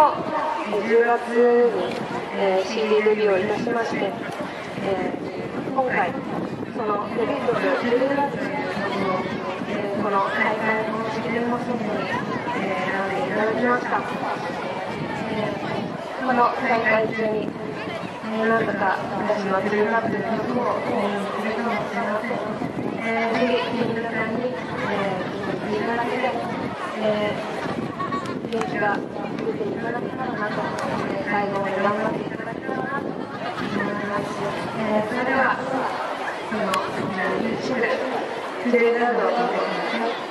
の10月に、えー、CD デビューをいたしまして、えー、今回そのデビュー曲「10月」えー、この大会の式典のソングに、えー、選んでいただきました、えー、この大会中に、なんとか私の「10月」という曲を手に入れるかもしれません、えー、ぜひ皆さんに、えー、聴いていただけて、えー、元気がていただけたらなと、えー、最後まで頑張っていただけたらなと思います、えー、それではこの YouTube プレイラードを聴いてください